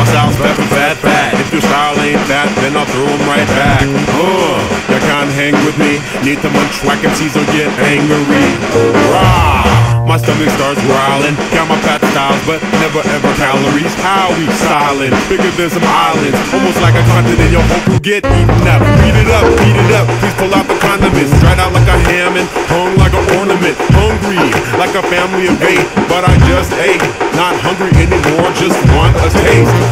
My style's fat, fat, fat. If your style ain't that, then I'll throw 'em right back. Uh, you can't hang with me. Need to munch whack MCs or get angry. Rah! My stomach starts growling. Got my fat styles, but never ever calories. How we styling? Bigger than some islands. Almost like a continent. Your whole crew get eaten up. Beat it up, beat it up. Please pull out the condiments. Dried out like a ham and hung like an ornament. Hungry like a family of eight, but I just ate. Not hungry anymore, just want a taste.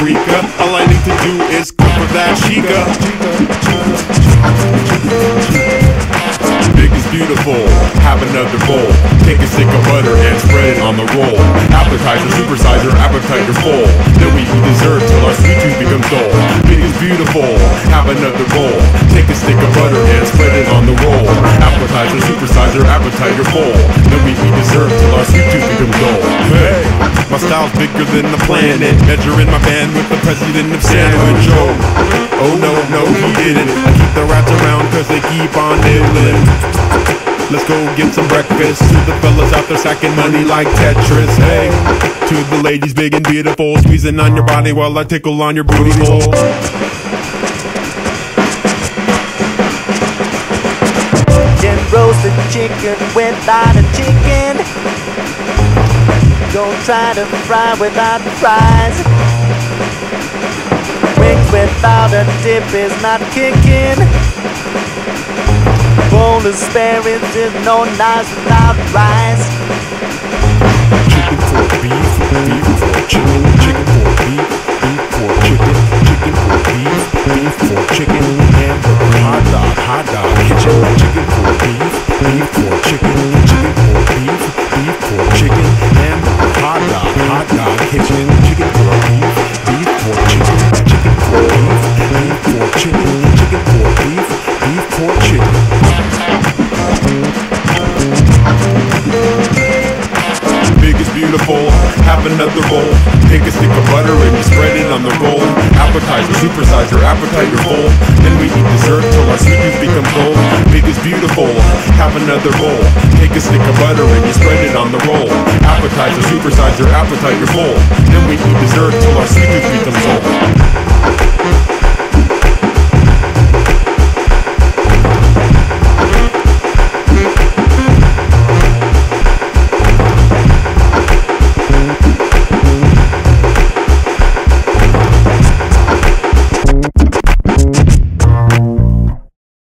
Paprika. All I need to do is cover that chica. Big is beautiful, have another bowl. Take a stick of butter and spread it on the roll. Appetizer, supersizer, appetite you're full. Then we eat dessert till our sweet tooth becomes dull. Big is beautiful, have another bowl. Take a stick of butter and spread it on the roll. Appetizer, supersizer, appetite you're full. Then we eat dessert till our my style's bigger than the planet. Measuring my band with the president of Sandwich. Oh, oh no, no, he didn't. I keep the rats around cause they keep on nibbling. Let's go get some breakfast. To the fellas out there stacking money like Tetris. Hey, to the ladies big and beautiful, squeezing on your body while I tickle on your booty hole. Roasted chicken without a chicken. Don't try to fry without fries. Wings without a dip is not kicking. Bowl of spare is no nice without rice. Chicken for beef, beef for chicken, chicken for beef, beef for chicken, chicken for beef, beef for chicken, hamburger, hot dog, hot dog, chicken, chicken for beef, beef for chicken. Big is beautiful, have another bowl. Take a stick of butter and you spread it on the roll. Appetizer, supersizer, appetite you're full. Then we eat dessert till our sweet tooth becomes gold. Big is beautiful, have another bowl. Take a stick of butter and you spread it on the roll. Appetizer, supersizer, appetite you're full. Then we eat dessert till our sweet tooth becomes gold.